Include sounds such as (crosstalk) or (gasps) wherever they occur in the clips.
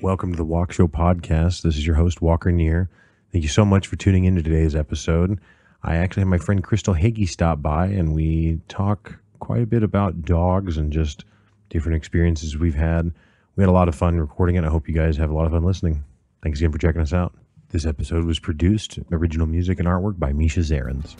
Welcome to the Walkshow podcast. This is your host, Walker Neer. Thank you so much for tuning into today's episode. I actually had my friend Crystal Hagee stop by, and we talk quite a bit about dogs and just different experiences we've had. We had a lot of fun recording it. I hope you guys have a lot of fun listening. Thanks again for checking us out. This episode was produced, original music and artwork by Misha Zarens.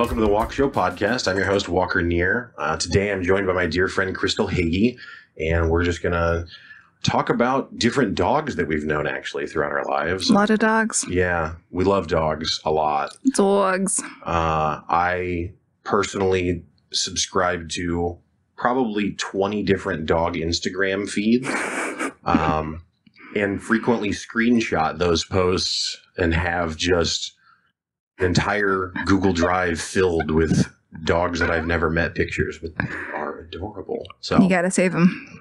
Welcome to the Walkshow podcast. I'm your host, Walker Neer. Uh, today I'm joined by my dear friend, Crystal Hagee, and we're just going to talk about different dogs that we've known actually throughout our lives. A lot of dogs. Yeah, we love dogs a lot. Dogs. Uh, I personally subscribe to probably 20 different dog Instagram feeds (laughs) um, and frequently screenshot those posts and have just an entire Google Drive filled with dogs that I've never met pictures, but they are adorable. So You gotta save them.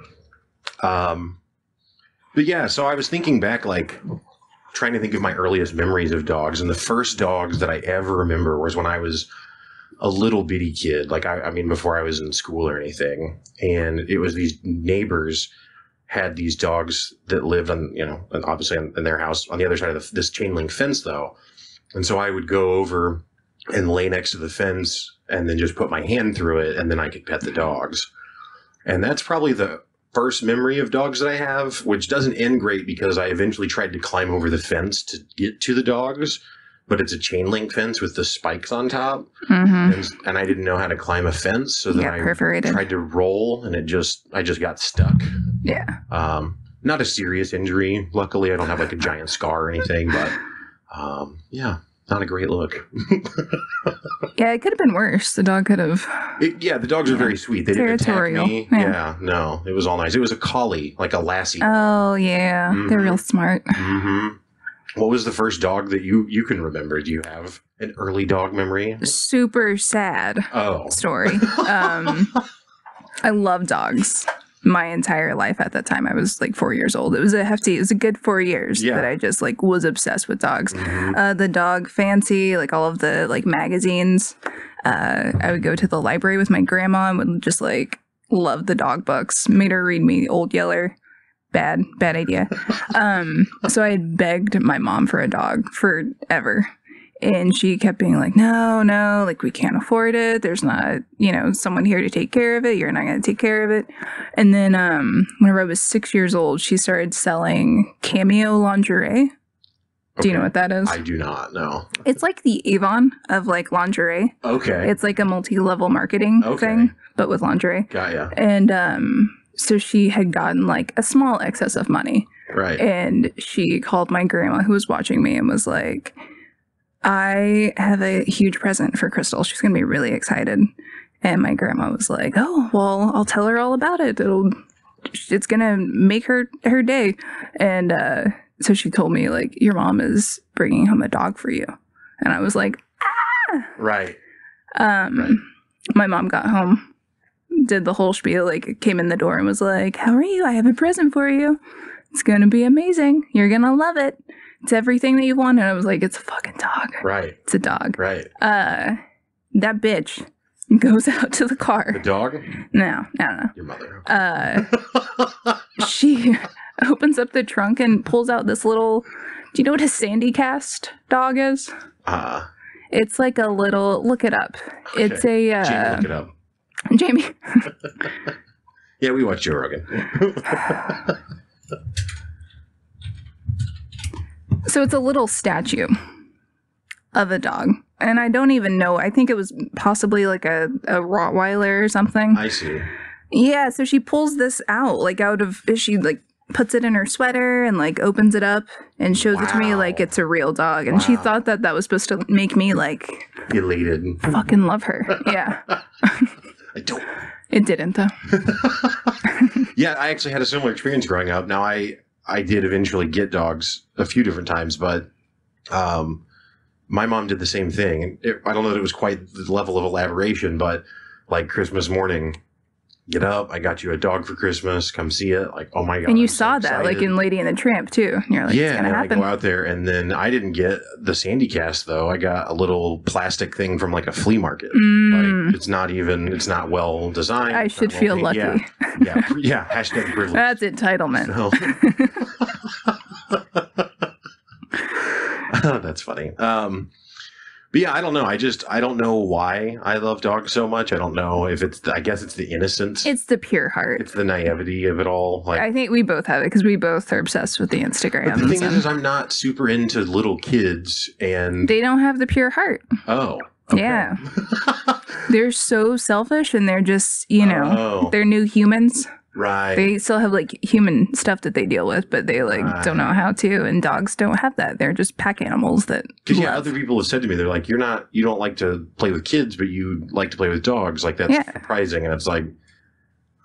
um, but yeah, so I was thinking back, like trying to think of my earliest memories of dogs, and the first dogs that I ever remember was when I was a little bitty kid. Like I, I mean, before I was in school or anything, and it was these neighbors had these dogs that lived on, you know, obviously in, in their house on the other side of the, this chain link fence, though. And so I would go over and lay next to the fence and then just put my hand through it, and then I could pet the dogs. And that's probably the first memory of dogs that I have, which doesn't end great because I eventually tried to climb over the fence to get to the dogs, but it's a chain link fence with the spikes on top, Mm-hmm. and, and I didn't know how to climb a fence, so then I perforated. tried to roll, and it just I just got stuck. Yeah. Um, not a serious injury, luckily. I don't have like a giant scar or anything, but um, yeah, not a great look. (laughs) Yeah, it could have been worse. The dog could have. It, yeah, the dogs are very sweet. They didn't attack Territorial, me. yeah. Yeah. no, it was all nice. It was a collie, like a lassie. Oh, yeah. They're Mhm. real smart. hmm What was the first dog that you you can remember? Do you have an early dog memory? Super sad Oh, story. Um, (laughs) I love dogs. My entire life at that time, I was like four years old. It was a hefty, it was a good four years Yeah. that I just like was obsessed with dogs. Mhm. uh, the dog fancy, like all of the like magazines. Uh, I would go to the library with my grandma and would just like love the dog books. Made her read me Old Yeller. Bad, bad idea. (laughs) Um, so I had begged my mom for a dog forever. And she kept being like, no, no, like we can't afford it. There's not, you know, someone here to take care of it. You're not going to take care of it. And then, um, whenever I was six years old, she started selling cameo lingerie. Do you know what that is? I do not know. It's like the Avon of like lingerie. Okay, It's like a multi-level marketing Okay. thing, but with lingerie. got ya. And um, so she had gotten like a small excess of money, Right. and she called my grandma, who was watching me, and was like, "I have a huge present for Crystal. She's gonna be really excited." And my grandma was like, "Oh, well, I'll tell her all about it. It'll, it's gonna make her her day." And uh, so she told me like, "Your mom is bringing home a dog for you," and I was like. "Ah!" Right. Um, Right. my mom got home, did the whole spiel, like came in the door and was like, "How are you? I have a present for you. It's gonna be amazing. You're gonna love it. It's everything that you want." And I was like, "It's a fucking dog. Right. It's a dog." Right. Uh, that bitch (laughs) goes out to the car. The dog. No, no, no. Your mother. Uh, (laughs) she (laughs) opens up the trunk and pulls out this little. Do you know what a Sandicast dog is? uh, It's like a little. Look it up. It's a. Uh, Jamie, look it up. Jamie. Yeah, we watch Joe Rogan. So it's a little statue of a dog. And I don't even know. I think it was possibly like a, a Rottweiler or something. I see. yeah, so she pulls this out, like out of she like puts it in her sweater and like opens it up and shows it to me like it's a real dog. And she thought that that was supposed to make me like Elated. fucking love her. Yeah. (laughs) I don't. It didn't though. (laughs) Yeah, I actually had a similar experience growing up. Now I I did eventually get dogs a few different times, but um, my mom did the same thing. And it, I don't know that it was quite the level of elaboration, but like Christmas morning, get up. I got you a dog for Christmas. Come see it. Like, oh my god! and you I'm so saw that like in Lady and the Tramp too. And you're like, yeah, and I go out there, and then I didn't get the Sandicast though. I got a little plastic thing from like a flea market. Mm, Like it's not even. It's not well designed. I should feel well lucky. Yeah, yeah, yeah. Hashtag privilege. That's entitlement. So. (laughs) (laughs) That's funny. Um, but yeah, I don't know. I just I don't know why I love dogs so much. I don't know if it's. The, I guess it's the innocence. It's the pure heart. It's the naivety of it all. Like I think we both have it because we both are obsessed with the But Instagrams. the thing is, is I'm not super into little kids, and they don't have the pure heart. oh, okay. Yeah. (laughs) They're so selfish and they're just, you know, oh, they're new humans. Right. They still have like human stuff that they deal with, but they like Right. don't know how to. And dogs don't have that. They're just pack animals that. Because yeah, other people have said to me, they're like, "You're not, you don't like to play with kids, but you like to play with dogs." Like that's Yeah. surprising, and it's like,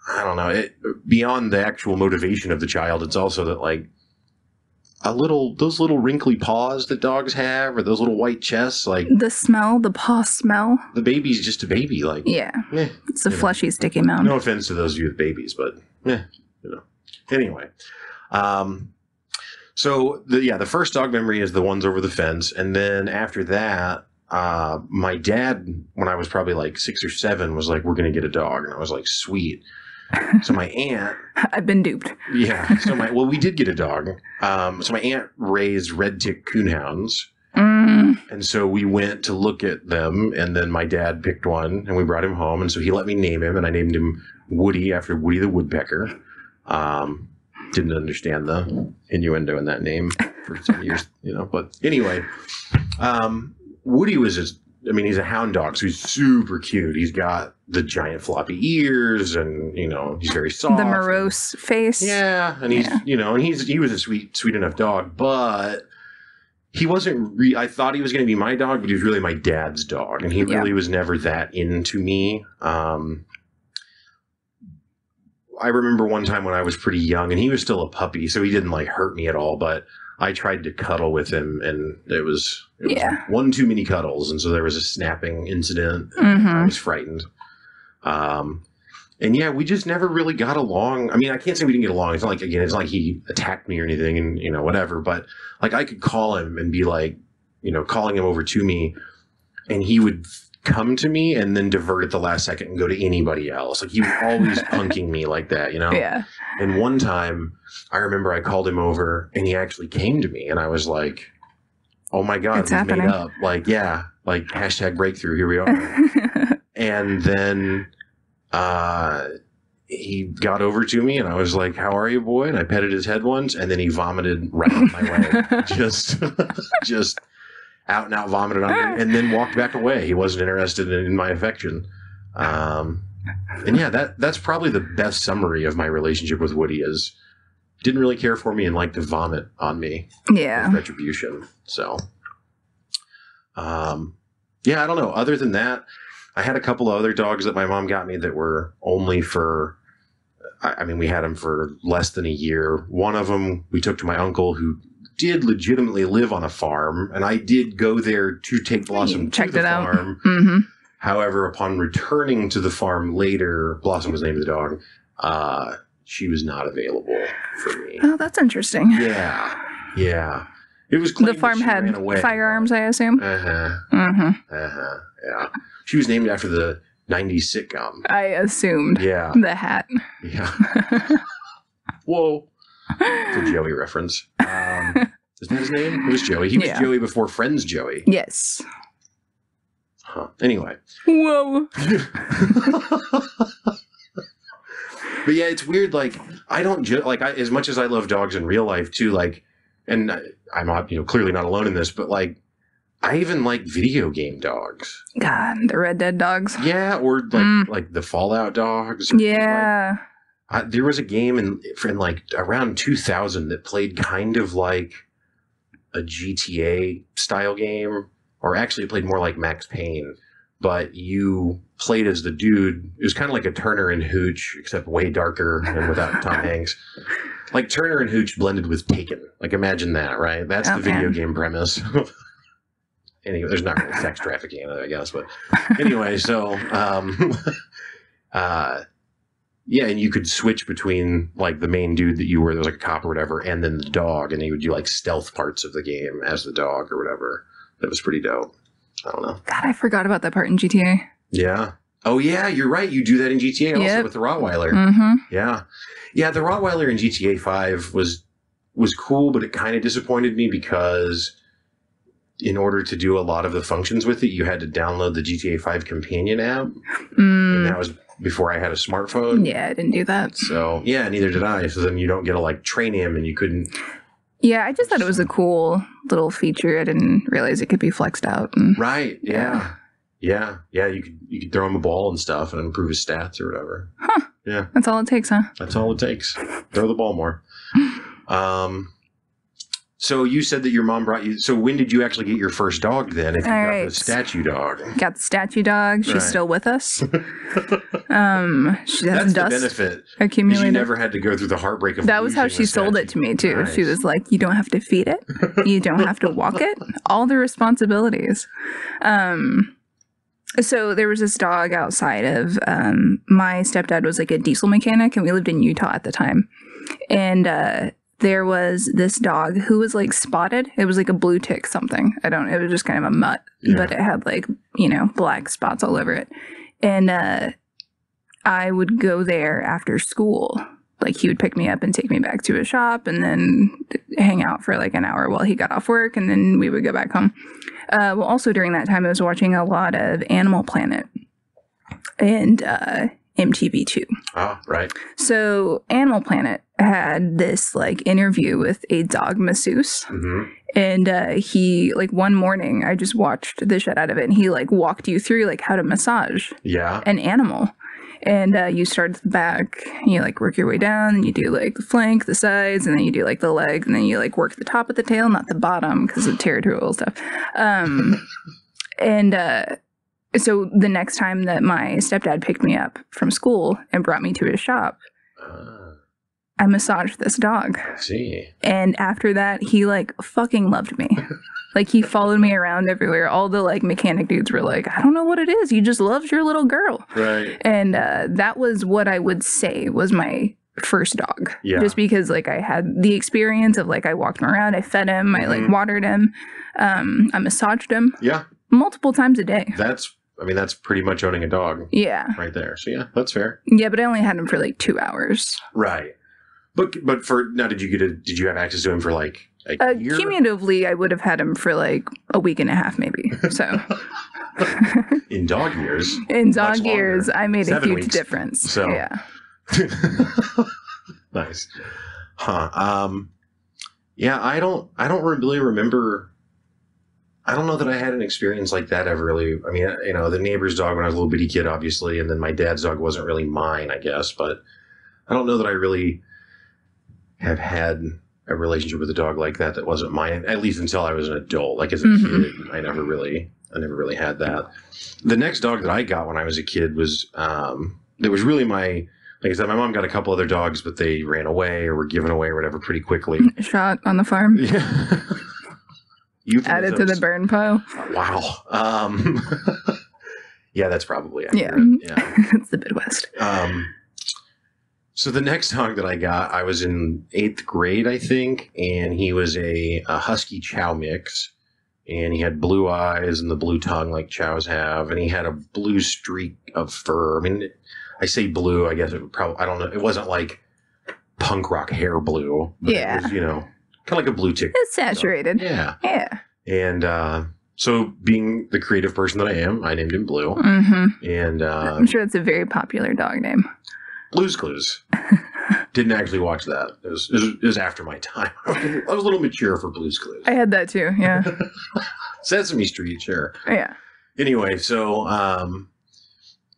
I don't know. It beyond the actual motivation of the child, it's also that like a little those little wrinkly paws that dogs have, or those little white chests. Like the smell, the paw smell. the baby's just a baby. Like, Yeah. eh, It's a You know. fleshy, sticky mound. no offense to those of you with babies, but yeah, you know. Anyway, um, so the yeah, the first dog memory is the ones over the fence, and then after that, uh, my dad, when I was probably like six or seven, was like, "We're gonna get a dog," and I was like, "Sweet." So my aunt, (laughs) I've been duped. yeah, so my well, we did get a dog. Um, so my aunt raised red tick coonhounds. Mm, And so we went to look at them, and then my dad picked one, and we brought him home. And so he let me name him, and I named him Woody after Woody the Woodpecker. Um, didn't understand the innuendo in that name for some years, you know. But anyway, um, Woody was just, I mean, he's a hound dog, so he's super cute. He's got the giant floppy ears, and, you know, he's very soft. the morose face. Yeah, and he's Yeah. you know, and he's he was a sweet sweet enough dog, but he wasn't. Re- I thought he was going to be my dog, but he was really my dad's dog, and he Yeah. really was never that into me. Um, I remember one time when I was pretty young, and he was still a puppy, so he didn't like hurt me at all, but. I tried to cuddle with him, and it was, it was Yeah. one too many cuddles, and so there was a snapping incident. I hmm was frightened. Um, and yeah, we just never really got along. I mean, I can't say we didn't get along. It's not like again, it's not like he attacked me or anything, and you know, whatever. But like, I could call him and be like, you know, calling him over to me, and he would come to me and then divert at the last second and go to anybody else. Like he was always (laughs) punking me like that, you know. Yeah. And one time, I remember I called him over, and he actually came to me, and I was like, "Oh my god, It's we've happening. made up!" Like, yeah, like hashtag breakthrough. Here we are (laughs) and then uh he got over to me and I was like, How are you, boy? And I petted his head once and then he vomited right on my way. (laughs) just just out and out vomited on me and then walked back away. He wasn't interested in, my affection. Um and yeah, that that's probably the best summary of my relationship with Woody is didn't really care for me and liked to vomit on me yeah. retribution. So, um, yeah, I don't know. Other than that, I had a couple of other dogs that my mom got me that were only for. I mean, we had them for less than a year. One of them we took to my uncle who did legitimately live on a farm, and I did go there to take Blossom to checked the it out. farm. hmm However, upon returning to the farm later, Blossom was the name of the dog. Uh, she was not available for me. Oh, that's interesting. Yeah, yeah. It was The farm had firearms, I assume. Uh huh. hmm Uh huh. Yeah. She was named after the '90s sitcom. I assumed Yeah. the hat. Yeah. (laughs) Whoa. It's a Joey reference. Um, (laughs) isn't that his name? It was Joey. He was Yeah. Joey before Friends Joey. yes. Huh. Anyway. Whoa. (laughs) but yeah, it's weird. Like I don't ju- like I, as much as I love dogs in real life too. Like, and I- I'm not you know clearly not alone in this, but like I even like video game dogs. God, the Red Dead dogs. Yeah, or like Mm. like the Fallout dogs. or, like, Yeah. I, there was a game in in like around 2000 that played kind of like a GTA style game, or actually played more like Max Payne. But you played as the dude. It was kind of like a Turner and Hooch, except way darker and without Tom (laughs) Hanks. Like Turner and Hooch blended with Taken. Like imagine that, right? That's Oh, the video man. game premise. (laughs) anyway, there's not really sex trafficking in it, I guess. But (laughs) anyway, so um, uh, yeah, and you could switch between like the main dude that you were, there was like a cop or whatever, and then the dog, and you would do like stealth parts of the game as the dog or whatever. That was pretty dope. I don't know. God, I forgot about that part in GTA. Yeah. Oh yeah, you're right. You do that in GTA also Yep. with the Rottweiler. Mm-hmm. Yeah, yeah. The Rottweiler in GTA Five was was cool, but it kind of disappointed me because in order to do a lot of the functions with it, you had to download the GTA Five companion app, and Mm. that was before I had a smartphone. Yeah, I didn't do that. So yeah, neither did I. So then you don't get to like train him, and you couldn't. Yeah, I just thought it was a cool little feature. I didn't realize it could be flexed out. And Right? Yeah. Yeah. Yeah. You could you could throw him a ball and stuff and improve his stats or whatever. Huh. Yeah. That's all it takes, huh? That's all it takes. Throw the ball more. (laughs) Um. So you said that your mom brought you. So when did you actually get your first dog? Then, if you All got right. the statue dog, Got the statue dog. She's Right. still with us. (laughs) um, she has that's the benefit. Accumulated. you never had to go through the heartbreak of. that was how she sold it to me too. Nice. She was like, "You don't have to feed it. You don't have to walk it. (laughs) All the responsibilities." Um, so there was this dog outside of um, my stepdad was like a diesel mechanic, and we lived in Utah at the time, and uh, there was this dog who was like spotted. It was like a blue tick something. I don't. It was just kind of a mutt, Yeah. but it had like you know black spots all over it, and uh, I would go there after school like he would pick me up and take me back to a shop and then hang out for like an hour while he got off work and then we would go back home uh, well also during that time i was watching a lot of animal planet and uh, mtv2 Ah, right. so animal planet had this like interview with a dog masseuse hmm and uh, he like one morning i just watched the shit out of it and he like walked you through like how to massage Yeah. an animal. And uh, you start at the back, you like work your way down, and you do like the flank, the sides, and then you do like the leg, and then you like work the top of the tail, not the bottom because of territorial stuff. Um, (laughs) and uh, so the next time that my stepdad picked me up from school and brought me to his shop, Ah, I massaged this dog. See. And after that, he like fucking loved me. like he followed me around everywhere. All the like mechanic dudes were like, I don't know what it is. He just loves your little girl. Right. And uh, that was what I would say was my first dog. Yeah. Just because like I had the experience of like I walked him around, I fed him, I like Mhm. watered him, um, I massaged him Yeah. multiple times a day. That's. I mean, that's pretty much owning a dog Yeah. right there. So yeah, that's fair. Yeah, but I only had him for like two hours. Right. But but for now, did you get a? Did you have access to him for like a Uh, year? cumulatively, I would have had him for like a week and a half, maybe. So (laughs) (laughs) in dog years. in dog years, I made Seven a huge weeks. difference. So- yeah. (laughs) nice. Huh. Um yeah, I don't I don't really remember I don't know that I had an experience like that ever really. I mean, you know, the neighbor's dog when I was a little bitty kid, obviously, and then my dad's dog wasn't really mine, I guess, but I don't know that I really have had a relationship with a dog like that that wasn't mine, at least until I was an adult. Like as a Mhm. kid, I never really, I never really had that. The next dog that I got when I was a kid was, um, it was really my, like I said, my mom got a couple other dogs, but they ran away or were given away or whatever pretty quickly. (laughs) Shot on the farm, Yeah. (laughs) added to the burn pile. Wow. Um, (laughs) yeah, that's probably Yeah. Yeah. it's the Midwest. Um, so the (laughs) next dog that I got, I was in eighth grade, I think, and he was a, a husky chow mix, and he had blue eyes and the blue tongue like chows have, and he had a blue streak of fur. I mean, I say blue, I guess it would probably I don't know. It wasn't like punk rock hair blue. but Yeah. it was, you know, kind of like a blue tick. It's saturated. Yeah, Yeah. and uh, so being the creative person that I am, I named him Blue, hmm and uh, I'm sure it's a very popular dog name. Blue's Clues. (laughs) Didn't actually watch that. It was, it was, it was after my time. (laughs) I was a little mature for Blue's Clues. I had that too. Yeah. (laughs) Sesame Street, sure. yeah. Anyway, so um,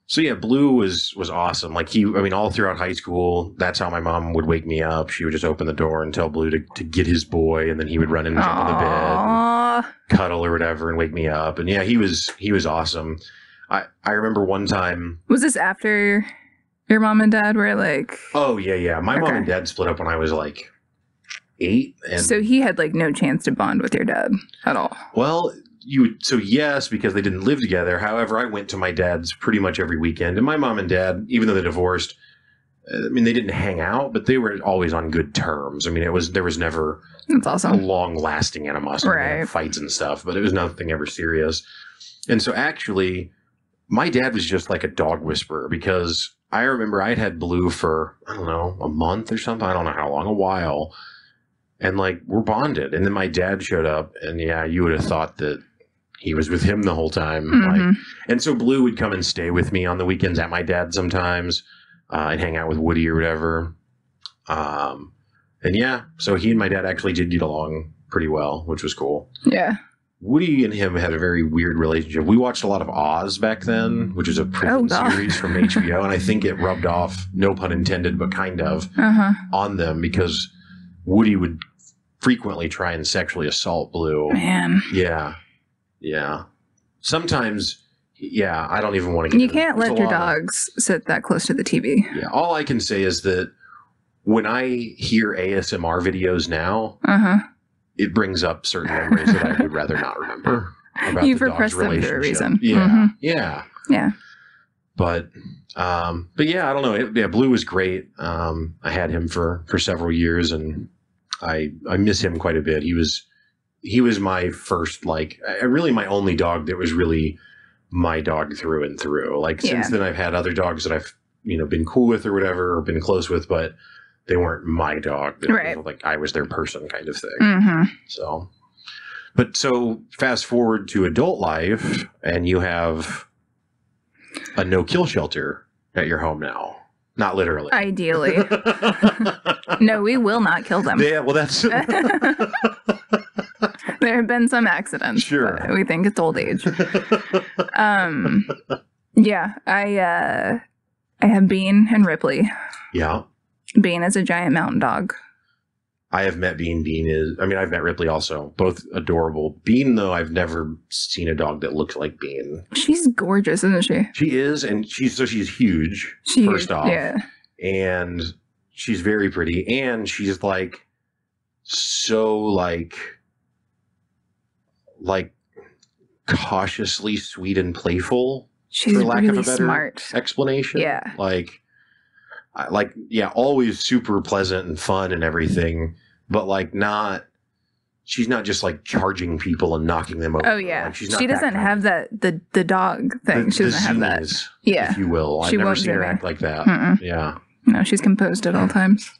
so yeah, Blue was was awesome. Like he, I mean, all throughout high school, that's how my mom would wake me up. She would just open the door and tell Blue to, to get his boy, and then he would run in and jump on the bed, cuddle or whatever, and wake me up. And yeah, he was he was awesome. I I remember one time. Was this after your mom and dad were like? Oh yeah, yeah. My mom and dad split up when I was like eight, and so he had like no chance to bond with your dad at all. Well, you so yes, because they didn't live together. However, I went to my dad's pretty much every weekend, and my mom and dad, even though they divorced, uh, I mean, they didn't hang out, but they were always on good terms. I mean, it was there was never That's awesome. long lasting animosity, Right. fights and stuff, but it was nothing ever serious. And so actually, my dad was just like a dog whisperer because I remember I'd had Blue for, I don't know, a month or something. I don't know how long, a while. And like, we're bonded. And then my dad showed up, and yeah, you would have thought that he was with him the whole time. Like, Mhm. and so Blue would come and stay with me on the weekends at my dad sometimes uh, and hang out with Woody or whatever. Um, and yeah, so he and my dad actually did get along pretty well, which was cool. Yeah. Woody and him had a very weird relationship. We watched a lot of Oz back then, which is a prison Oh, series from (laughs) HBO, and I think it rubbed off, no pun intended, but kind of Uh huh. on them because Woody would frequently try and sexually assault Blue. Man, Yeah. Yeah. Sometimes, yeah, I don't even want to get you can't let your lot of- dogs sit that close to the TV. yeah. All I can say is that when I hear ASMR videos now, Uh huh. It brings up certain memories that I would rather not (laughs) remember. About You've the dog's repressed them for a relationship. reason. Yeah. Mhm. Yeah. Yeah. But, um, but yeah, I don't know. It, yeah, Blue was great. Um, I had him for, for several years and I, I miss him quite a bit. He was, he was my first, like, uh, really my only dog that was really my dog through and through. Like, since then I've had other dogs that I've, you know, been cool with or whatever, or been close with, but they weren't my dog. That, Right. Like, I was their person kind of thing. Mm-hmm. So, but so fast forward to adult life, and you have a no kill shelter at your home now. Not literally. Ideally. (laughs) no, we will not kill them. yeah, well, that's (laughs) (laughs) there have been some accidents. Sure. we think it's old age. Um, yeah, I uh, I have Bean and Ripley. yeah. Bean is a giant mountain dog. I have met Bean. Bean is, I mean, I've met Ripley also. Both adorable. Bean, though, I've never seen a dog that looks like Bean. She's gorgeous, isn't she? She is, and she's so she's huge. She First off. yeah, and she's very pretty and she's like so like like cautiously sweet and playful she's for lack really of a better smart. explanation Yeah. like like yeah always super pleasant and fun and everything but like not she's not just like charging people and knocking them over Oh yeah, Like, she doesn't have that the the dog thing. the- she doesn't have that. Yeah, if you will i've She never won't seen her act like that Mm-mm. yeah no, she's composed at all times.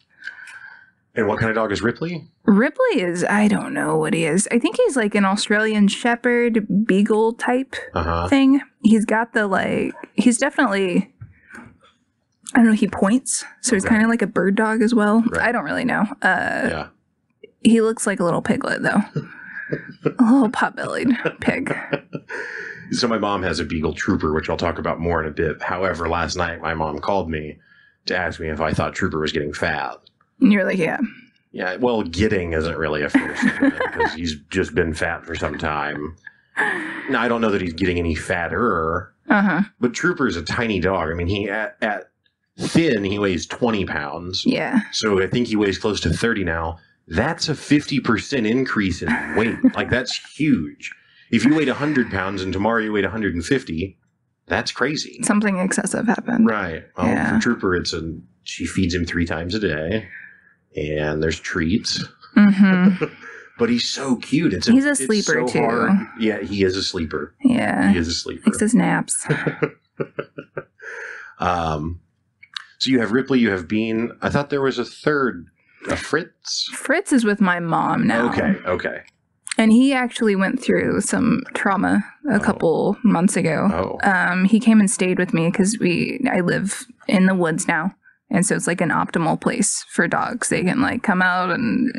and what kind of dog is ripley Ripley is I don't know what he is. I think he's like an Australian Shepherd Beagle type uh-huh thing. He's got the like he's definitely I don't know, he points. So he's Okay. kind of like a bird dog as well. Right. I don't really know. Uh yeah he looks like a little piglet though. (laughs) a little pot-bellied pig. (laughs) So my mom has a Beagle Trooper, which I'll talk about more in a bit. However, last night my mom called me to ask me if I thought Trooper was getting fat. And you're like, yeah. Yeah, well, getting isn't really a first because he's just been fat for some time. Now I don't know that he's getting any fatter, Uh-huh. but Trooper is a tiny dog. I mean, he at, at thin he weighs twenty pounds, Yeah. so I think he weighs close to thirty now. That's a fifty percent increase in weight. (laughs) like that's huge. If you weighed hundred pounds and tomorrow you weighed one hundred and fifty, that's crazy. Something excessive happened. Right. Well, Yeah. for Trooper, it's a she feeds him three times a day, and there's treats. Mm-hmm. (laughs) But he's so cute. It's He's a sleeper, so too. hard. Yeah, he is a sleeper. Yeah. He is a sleeper. Takes his naps. (laughs) Um, so you have Ripley, you have Bean. I thought there was a third, a Fritz. Fritz is with my mom now. Okay, okay. And he actually went through some trauma a Oh. couple months ago. Oh, Um, he came and stayed with me because we I live in the woods now, and so it's like an optimal place for dogs. They can like come out and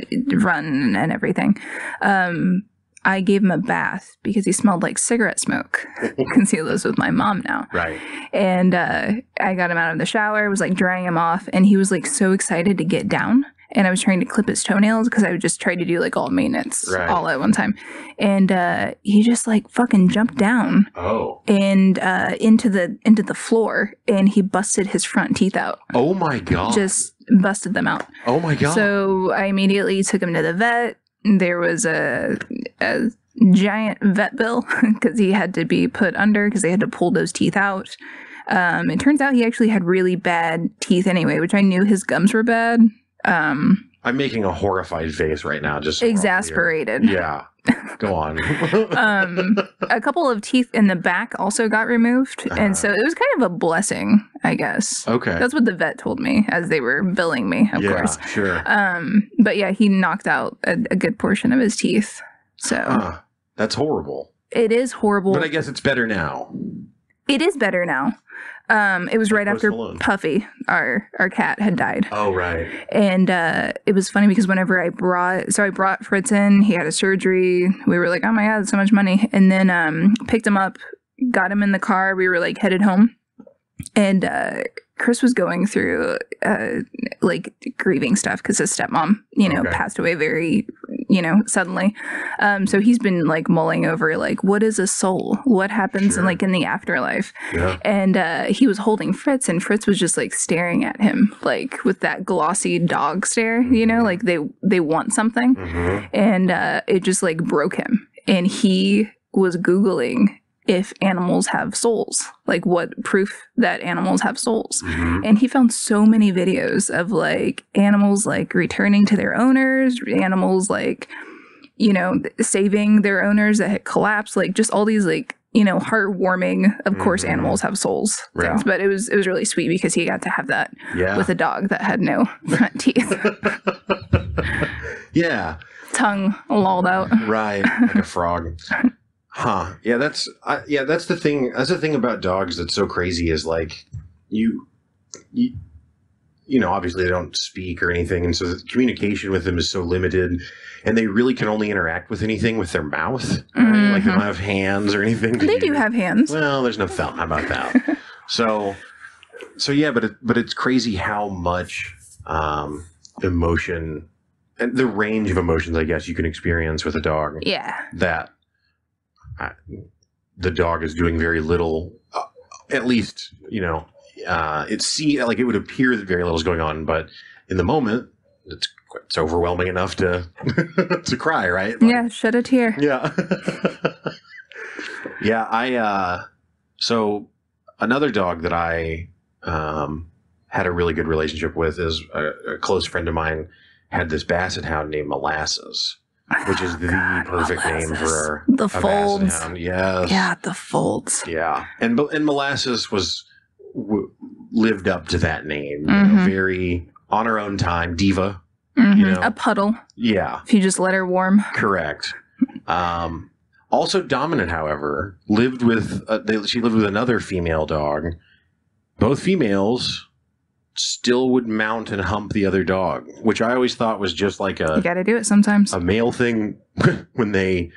run and everything. Um, I gave him a bath because he smelled like cigarette smoke (laughs) because he lives with my mom now. right. And uh, I got him out of the shower, was like drying him off, and he was like so excited to get down. And I was trying to clip his toenails because I would just try to do like all maintenance Right. all at one time. And uh, he just like fucking jumped down Oh, and uh, into the into the floor, and he busted his front teeth out. oh my god. Just busted them out. oh my god. So I immediately took him to the vet. There was a, a giant vet bill (laughs) because he had to be put under because they had to pull those teeth out. Um, it turns out he actually had really bad teeth anyway, which I knew his gums were bad. Um, I'm making a horrified face right now. Just so we're all clear. exasperated. Yeah. Go on. (laughs) um, a couple of teeth in the back also got removed, Uh-huh. and so it was kind of a blessing, I guess. okay. That's what the vet told me as they were billing me, of yeah, course. Sure. Um, but yeah, he knocked out a, a good portion of his teeth. So Huh. That's horrible. it is horrible. But I guess it's better now. it is better now. Um, it was right after Malone. Puffy, our our cat, had died. Oh right. And uh, it was funny because whenever I brought, so I brought Fritz in, he had a surgery. We were like, oh my God, so much money. And then um, picked him up, got him in the car. We were like headed home. And uh, Chris was going through uh, like grieving stuff because his stepmom, you know, Okay. passed away very, you know, suddenly. Um, so he's been like mulling over like, what is a soul? What happens Sure. in like in the afterlife? Yeah. and uh, he was holding Fritz, and Fritz was just like staring at him, like with that glossy dog stare, you know, Mhm. like they they want something, hmm and uh, it just like broke him, and he was googling if animals have souls, like what proof that animals have souls. hmm And he found so many videos of like animals like returning to their owners, animals like, you know, saving their owners that had collapsed, like just all these like, you know, heartwarming, of course Mhm. animals have souls things. But it was it was really sweet because he got to have that Yeah. with a dog that had no (laughs) front teeth. yeah. Tongue lolled out. Right. Like a frog. (laughs) Huh. Yeah. That's. I yeah. That's the thing. That's the thing about dogs that's so crazy is like you, you, you know, obviously they don't speak or anything, and so the communication with them is so limited. And they really can only interact with anything with their mouth. Right? Like they don't have hands or anything. to They do have hands. Well, there's no thumb. How about that? (laughs) so, so yeah, but it, but it's crazy how much um, emotion and the range of emotions, I guess, you can experience with a dog. Yeah. That uh, the dog is doing very little. Uh, at least, you know, uh, it seems like it would appear that very little is going on, but in the moment, it's it's overwhelming enough to (laughs) to cry, right? Like- Yeah, shed a tear. yeah. (laughs) yeah, I uh so another dog that I um had a really good relationship with is a, a close friend of mine had this basset hound named Molasses, which is the God, perfect name for the folds. Yes. Yeah, the folds. Yeah. And and Molasses was w- lived up to that name. You know, very on her own time, diva. Mhm. know. A puddle. Yeah. If you just let her warm. Correct. Um, also dominant, however, lived with uh, they, she lived with another female dog. Both females still would mount and hump the other dog, which I always thought was just like a You got to do it sometimes. a male thing (laughs) when they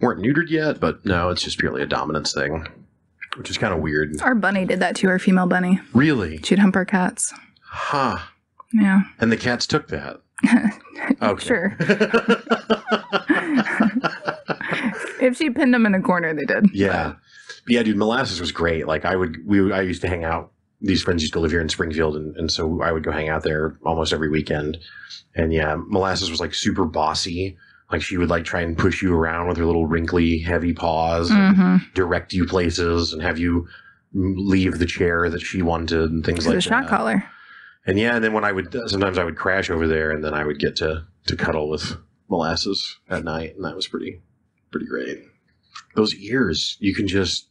weren't neutered yet. But no, it's just purely a dominance thing, which is kind of weird. Our bunny did that to our female bunny. Really? She'd hump our cats. Huh? Yeah. And the cats took that. (laughs) Okay. Sure. (laughs) If she pinned them in a corner, they did. Yeah, But yeah, dude. Molasses was great. Like I would, we I used to hang out. These friends used to live here in Springfield, and, and so I would go hang out there almost every weekend. And yeah, Molasses was like super bossy. Like she would like try and push you around with her little wrinkly, heavy paws, Mm-hmm. direct you places, and have you leave the chair that she wanted, and things like the shot that. collar. And yeah, and then when I would sometimes I would crash over there, and then I would get to to cuddle with Molasses at night, and that was pretty pretty great. Those ears, you can just.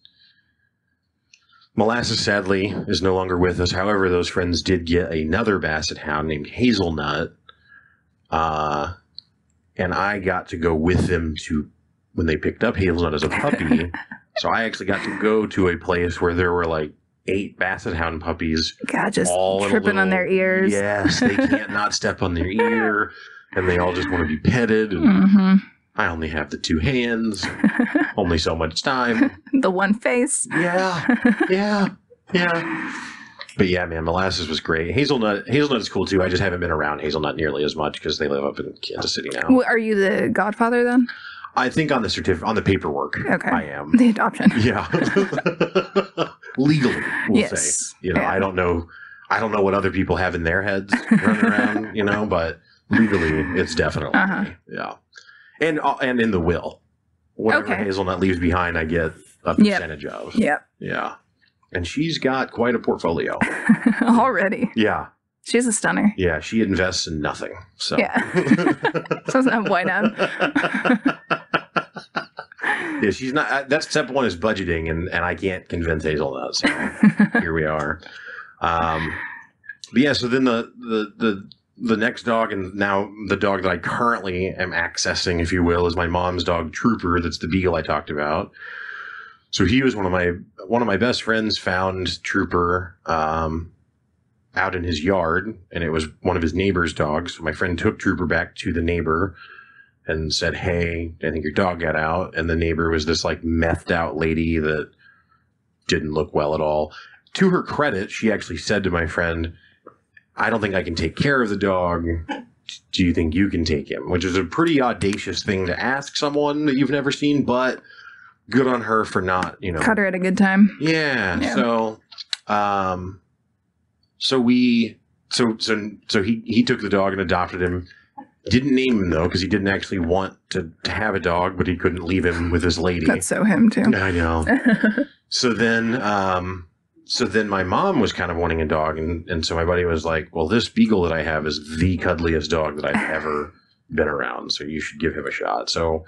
Molasses sadly is no longer with us. However, those friends did get another basset hound named Hazelnut, uh, and I got to go with them to when they picked up Hazelnut as a puppy. (laughs) so I actually got to go to a place where there were like eight basset hound puppies God, just all in a tripping on their ears. Yes, they can't (laughs) not step on their ear, and they all just want to be petted. And hmm I only have the two hands, only so much time. (laughs) the one face. Yeah, yeah, yeah. But yeah, man, molasses was great. Hazelnut, hazelnut is cool too. I just haven't been around hazelnut nearly as much because they live up in Kansas City now. Well, Are you the godfather then? I think on the certificate, on the paperwork, Okay. I am. The adoption. (laughs) Yeah, legally, we'll say. yes. You know, Yeah. I don't know. I don't know what other people have in their heads running around. You know, but legally, it's definitely Uh-huh. yeah. And uh, and in the will, whatever Okay. hazelnut leaves behind, I get a Yep. percentage of. Yep. Yeah. and she's got quite a portfolio. (laughs) Already. Yeah, She's a stunner. yeah, she invests in nothing. So Yeah. (laughs) Doesn't have white on. (laughs) yeah, she's not. uh, That's step one is budgeting, and and I can't convince Hazelnut. So here we are. Um, but yeah, so then the the the the next dog, and now the dog that I currently am accessing, if you will, is my mom's dog Trooper. That's the beagle I talked about. So he was one of my one of my best friends found Trooper um, out in his yard, and it was one of his neighbor's dogs. So my friend took Trooper back to the neighbor and said, "Hey, I think your dog got out." And the neighbor was this like methed out lady that didn't look well at all. To her credit, she actually said to my friend, "I don't think I can take care of the dog. Do you think you can take him?" Which is a pretty audacious thing to ask someone that you've never seen, but good on her for not, you know, Caught her at a good time. yeah. Yeah. So, um, so we, so so so he he took the dog and adopted him. Didn't name him though because he didn't actually want to, to have a dog, but he couldn't leave him with his lady. That's so him too. I know. (laughs) So then, um, so then my mom was kind of wanting a dog, and and so my buddy was like, "Well, this beagle that I have is the cuddliest dog that I've ever (laughs) been around, so you should give him a shot." So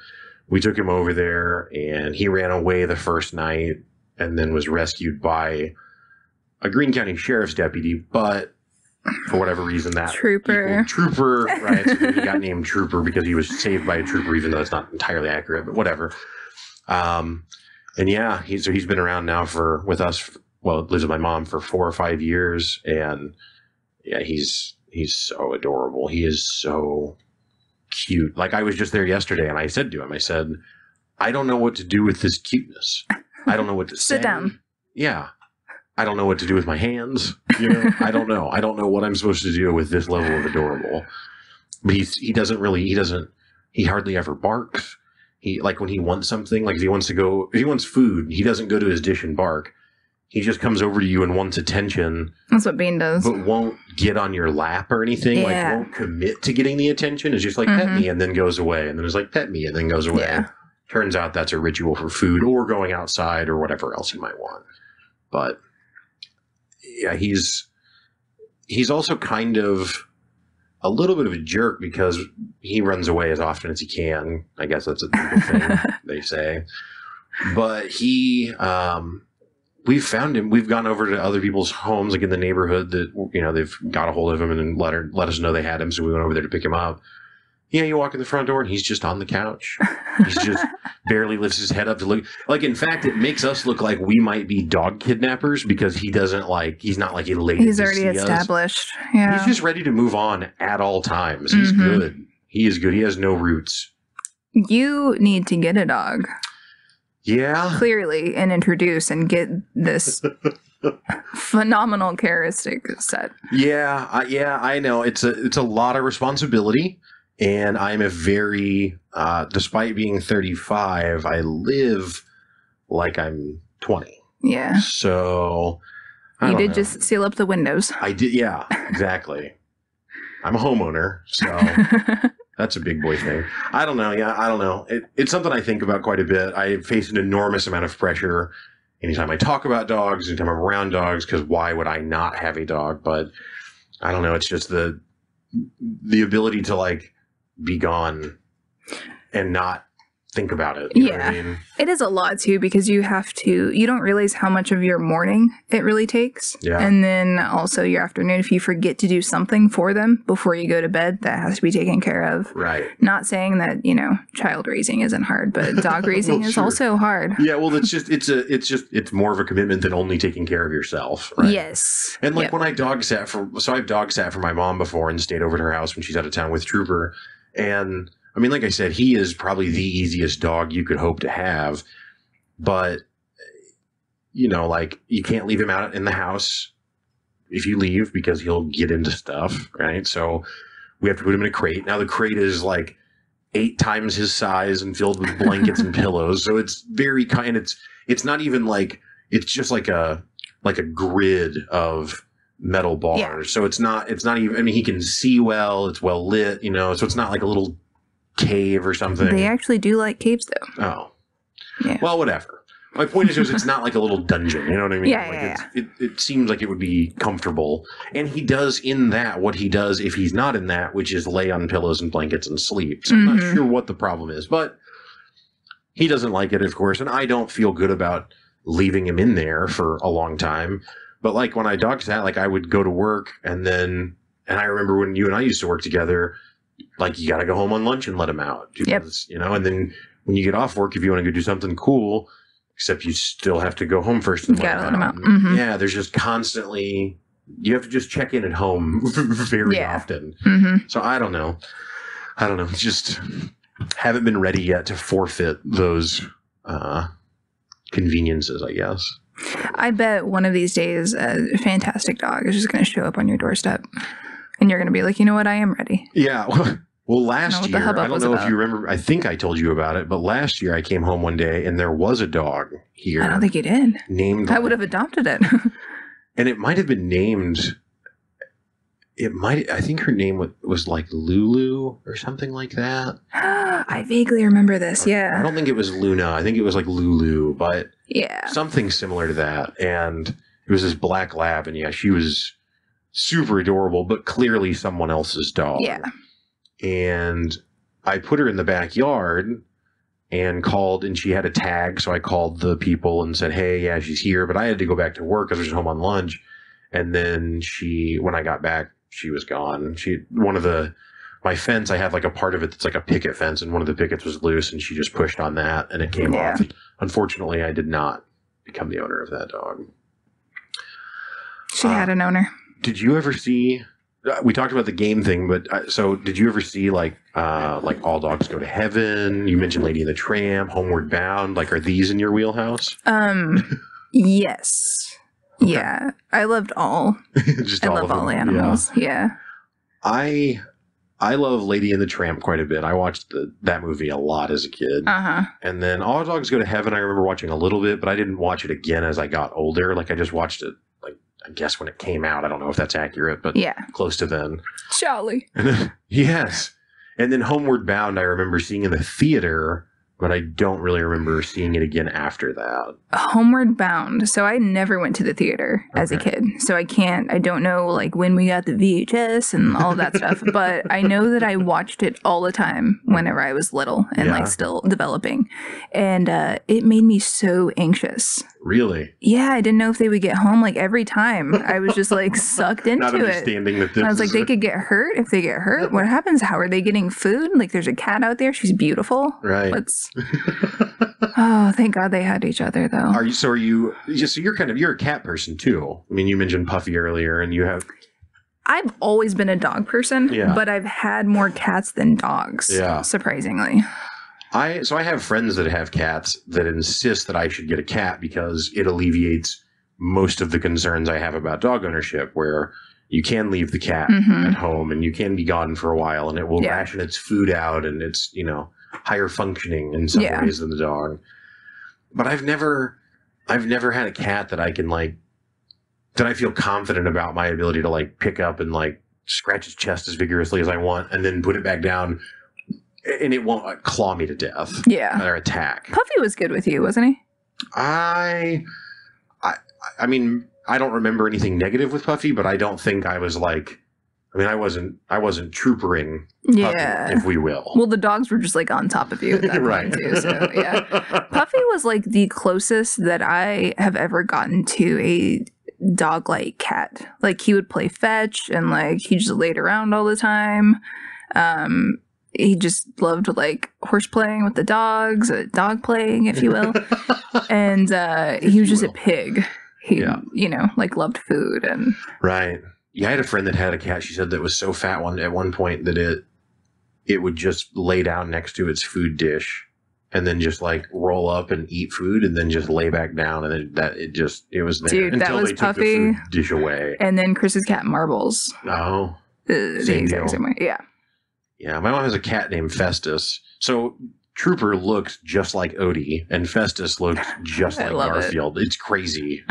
we took him over there, and he ran away the first night, and then was rescued by a Greene County Sheriff's deputy, but for whatever reason that Trooper. trooper, (laughs) right? So he got named Trooper because he was saved by a trooper, even though it's not entirely accurate, but whatever. Um, and yeah, he's so he's been around now for with us. Well, lives with my mom for four or five years, and yeah, he's he's so adorable. He is so cute. Like I was just there yesterday, and I said to him, I said, I don't know what to do with this cuteness. I don't know what to (laughs) say. Sit down. Yeah. I don't know what to do with my hands. You know, (laughs) I don't know. I don't know what I'm supposed to do with this level of adorable. But he's he doesn't really he doesn't he hardly ever barks. He like when he wants something, like if he wants to go if he wants food, he doesn't go to his dish and bark. He just comes over to you and wants attention, That's what Bean does. but won't get on your lap or anything. Yeah. Like won't commit to getting the attention. It's just like pet Mhm. me and then goes away. And then it's like pet me and then goes away. Yeah. Turns out that's a ritual for food or going outside or whatever else you might want. But yeah, he's he's also kind of a little bit of a jerk because he runs away as often as he can. I guess that's a thing (laughs) they say. But he um we've found him. We've gone over to other people's homes, like in the neighborhood, that you know they've got a hold of him and let her, let us know they had him. So we went over there to pick him up. Yeah, you walk in the front door and he's just on the couch. He's just (laughs) barely lifts his head up to look. Like, in fact, it makes us look like we might be dog kidnappers because he doesn't like. He's not like elated. He's already see us. established. Yeah. He's just ready to move on at all times. He's Mhm. good. He is good. He has no roots. you need to get a dog Yeah. clearly and introduce and get this (laughs) phenomenal characteristic set. Yeah, I, yeah, I know. It's a it's a lot of responsibility, and I'm a very, uh, despite being 35, I live like I'm 20. Yeah. So I You did know. just seal up the windows. I did. Yeah, exactly. (laughs) I'm a homeowner, so (laughs) that's a big boy thing. I don't know. Yeah, I don't know. It, it's something I think about quite a bit. I face an enormous amount of pressure anytime I talk about dogs, anytime I'm around dogs, because why would I not have a dog? But I don't know. It's just the the ability to like be gone and not think about it. What I mean? It is a lot too because you have to, you don't realize how much of your morning it really takes. Yeah. And then also your afternoon, if you forget to do something for them before you go to bed, that has to be taken care of. Right. Not saying that, you know, child raising isn't hard, but (laughs) dog raising Well, is sure. also hard. Yeah. Well, it's just it's a it's just it's more of a commitment than only taking care of yourself. Right. Yes. And like Yep. when I dog sat for, so I've dog sat for my mom before and stayed over at her house when she's out of town with Trooper. And I mean, like I said, he is probably the easiest dog you could hope to have. But, you know, like you can't leave him out in the house if you leave because he'll get into stuff, right? So we have to put him in a crate. Now the crate is like eight times his size and filled with blankets and (laughs) pillows. So it's very kind. It's it's not even like it's just like a like a grid of metal bars. Yeah. So it's not it's not even I mean he can see well, it's well lit, you know, so it's not like a little cave or something. They actually do like caves though. oh. Yeah. Well, whatever. My point is, is it's not like a little dungeon. You know what I mean? Yeah, like yeah, it's, It, it seems like it would be comfortable, and he does in that what he does if he's not in that, which is lay on pillows and blankets and sleep. So I'm not Mhm. sure what the problem is, but he doesn't like it, of course, and I don't feel good about leaving him in there for a long time. But like when I dog sat, like I would go to work and then, and I remember when you and I used to work together, like you got to go home on lunch and let them out. Yep. You know, and then when you get off work, if you want to go do something cool, except you still have to go home first and let, him let out. Mhm. Yeah, there's just constantly, you have to just check in at home (laughs) very Yeah. often. hmm So I don't know. I don't know. It's just haven't been ready yet to forfeit those uh, conveniences, I guess. I bet one of these days a fantastic dog is just going to show up on your doorstep, and you're going to be like, you know what, I am ready. Yeah. (laughs) Well, I last the year, I don't know if you remember. I think I told you about it, but last year I came home one day and there was a dog here I don't think you did. named. I would have adopted it. (laughs) and it might have been named. It might. I think her name was, was like Lulu or something like that. (gasps) I vaguely remember this. Yeah. I don't think it was Luna. I think it was like Lulu, but Yeah. something similar to that. And it was this black lab, and yeah, she was super adorable, but clearly someone else's dog. Yeah. And I put her in the backyard and called, and she had a tag. So I called the people and said, Hey, yeah, she's here. But I had to go back to work because I was home on lunch. And then she, when I got back, she was gone. She, one of the, my fence, I have like a part of it that's like a picket fence, and one of the pickets was loose, and she just pushed on that, and it came Yeah. off. Unfortunately, I did not become the owner of that dog. She Uh, had an owner. Did you ever see? uh, We talked about the game thing, but uh, so did you ever see like uh like All Dogs Go to Heaven? You mentioned Lady and the Tramp, Homeward Bound. Like, are these in your wheelhouse? Um, yes. (laughs) Yeah. I loved all. (laughs) Just I all love of all Yeah. animals. Yeah. I I love Lady and the Tramp quite a bit. I watched the, that movie a lot as a kid. Uh huh. And then All Dogs Go to Heaven, I remember watching a little bit, but I didn't watch it again as I got older. Like I just watched it, I guess when it came out. I don't know if that's accurate, but Yeah. close to then. Charlie. And then, yes, and then Homeward Bound, I remember seeing in the theater, but I don't really remember seeing it again after that. Homeward Bound. So I never went to the theater as a kid. So I can't, I don't know like when we got the VHS and all that stuff. (laughs) But I know that I watched it all the time whenever I was little and Yeah. like still developing. And uh, it made me so anxious. Really, Yeah, I didn't know if they would get home like every time. I was just like (laughs) sucked not into it. understanding that this. I was like, they a- could get hurt if they get hurt. What happens? How are they getting food? Like, there's a cat out there. She's beautiful. right. Let's. (laughs) Oh, thank God they had each other, though. Are you? So are you? Just so you're kind of you're a cat person too. I mean, you mentioned Puffy earlier, and you have I've always been a dog person, Yeah. but I've had more cats than dogs. Yeah. Surprisingly. I so I have friends that have cats that insist that I should get a cat because it alleviates most of the concerns I have about dog ownership, where you can leave the cat Mhm. at home and you can be gone for a while and it will Yeah. ration its food out and it's you know higher functioning in some Yeah. ways than the dog. But I've never I've never had a cat that I can like that I feel confident about my ability to like pick up and like scratch its chest as vigorously as I want and then put it back down and it won't like, claw me to death Yeah. or attack. Puffy was good with you, wasn't he? I, I, I mean, I don't remember anything negative with Puffy, but I don't think I was like, I mean, I wasn't, I wasn't troopering, Puffy, Yeah. if we will. Well, the dogs were just like on top of you at that (laughs) right. point, too. So, yeah. Puffy was like the closest that I have ever gotten to a dog like cat. Like he would play fetch and like he just laid around all the time. Um he just loved like horse playing with the dogs, uh, dog playing, if you will. (laughs) and uh he was you just a pig. He Yeah. you know, like loved food and Right. Yeah, I had a friend that had a cat. She said that was so fat one at one point that it it would just lay down next to its food dish and then just like roll up and eat food and then just lay back down and then that it just it was there Dude, that until was they took Puffy. the food dish away. and then Chris's cat Marbles. Oh. Uh, the exact deal. same way. Yeah. Yeah, my mom has a cat named Festus. So Trooper looks just like Odie, and Festus looks (laughs) just like love it. Garfield. It's crazy,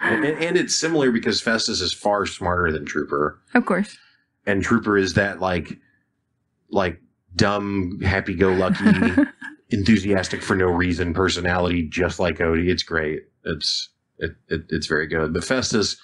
and, and- it's similar because Festus is far smarter than Trooper, Of course. and Trooper is that like, like dumb, happy-go-lucky (laughs) enthusiastic for no reason personality, just like Odie. It's great. It's it, it it's very good. But Festus,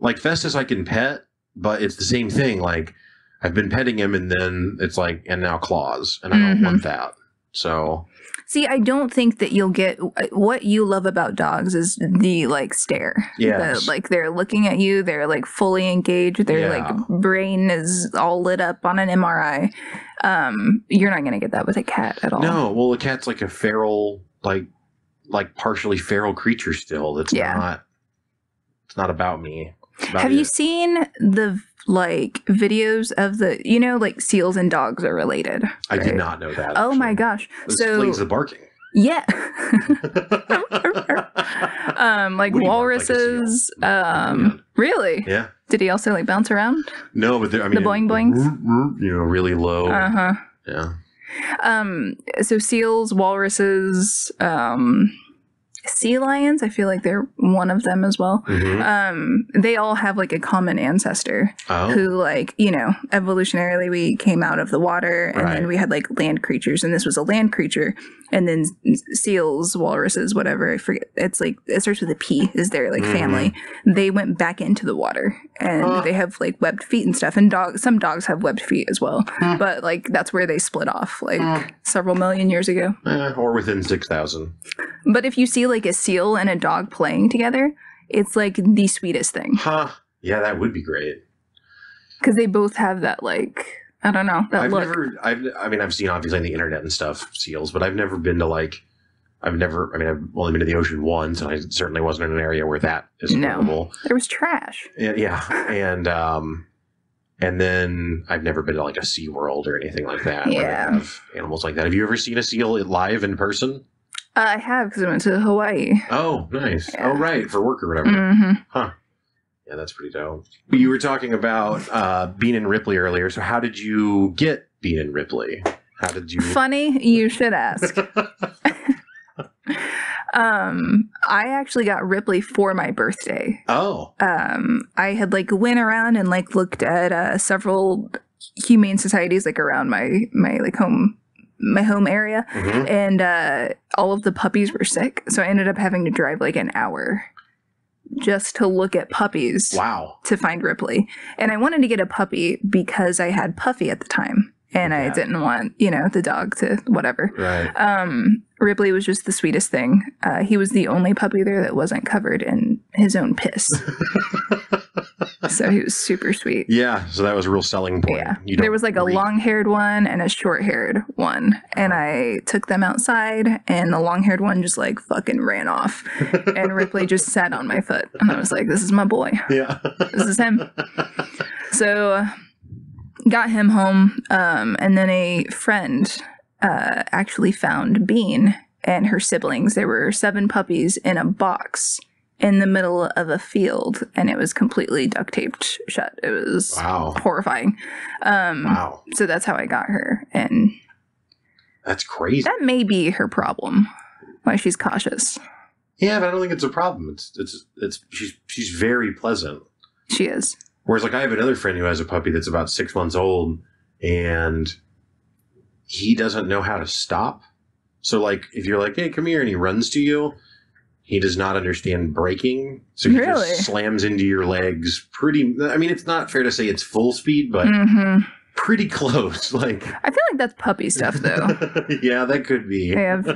like Festus, I can pet, but it's the same thing. Like I've been petting him, and then it's like, and now claws, and I don't Mhm. want that. So See, I don't think that you'll get what you love about dogs is the like stare. Yeah, The, like they're looking at you, they're like fully engaged, their Yeah. like brain is all lit up on an MRI. Um, you're not gonna get that with a cat at all. no, well, a cat's like a feral, like like partially feral creature still. That's Yeah. not. It's not about me. About Have you seen the like videos of the you know like seals and dogs are related? I did not know that. Oh my gosh. This so explains the barking. yeah. (laughs) um like barked like walruses um really yeah. did he also like bounce around No, but there- I mean, the boing boings? You know, really low. uh-huh Yeah. um so seals walruses um sea lions i feel like they're one of them as well Mhm. um they all have like a common ancestor Oh. who like you know evolutionarily we came out of the water and Right. then we had like land creatures and this was a land creature and then seals walruses whatever i forget it's like it starts with a p is their like Mhm. family they went back into the water and they have like webbed feet and stuff and dogs some dogs have webbed feet as well Hmm. but like that's where they split off like Hmm. several million years ago Eh, or within 6,000. But if you see like a seal and a dog playing together it's like the sweetest thing Huh. Yeah, that would be great. because they both have that like i don't know that I've look never, I've, I mean, I've seen obviously on the internet and stuff seals, but I've never been to like, I've never, I mean, I've only been to the ocean once, and I certainly wasn't in an area where that is No. available. there was trash And, yeah. And, um, and then I've never been to like a Sea World or anything like that. Where Yeah. they have animals like that. Have you ever seen a seal live in person? I have because I went to Hawaii. Oh, nice. Yeah. Oh, right. For work or whatever. hmm Yeah, that's pretty dope. You were talking about uh, Bean and Ripley earlier. So, how did you get Bean and Ripley? How did you? Funny, you should ask. (laughs) um, I actually got Ripley for my birthday. oh, Um, I had like went around and like looked at uh, several humane societies like around my my like home my home area, mhm. and uh, all of the puppies were sick, so I ended up having to drive like an hour just to look at puppies. wow. to find Ripley. And I wanted to get a puppy because I had Puffy at the time. And I didn't want, you know, the dog to whatever. Right. Um, Ripley was just the sweetest thing. Uh, he was the only puppy there that wasn't covered in his own piss. (laughs) so he was super sweet. Yeah. So that was a real selling point. Yeah. You There was like a long haired one and a short haired one. And I took them outside, and the long haired one just like fucking ran off. And (laughs) Ripley just sat on my foot. And I was like, this is my boy. Yeah. This is him. (laughs) So got him home, um, and then a friend uh, actually found Bean and her siblings. There were seven puppies in a box in the middle of a field, and it was completely duct taped shut. It was wow. horrifying. Um, Wow. So that's how I got her, and That's crazy. that may be her problem. Why she's cautious. Yeah, but I don't think it's a problem. It's it's it's she's she's very pleasant. She is. Whereas, like, I have another friend who has a puppy that's about six months old, and he doesn't know how to stop. So, like, if you're like, "Hey, come here," and he runs to you, he does not understand braking. So he Really? just slams into your legs. Pretty. I mean, it's not fair to say it's full speed, but hmm pretty close. (laughs) Like, I feel like that's puppy stuff, though. (laughs) yeah, that could be. They have-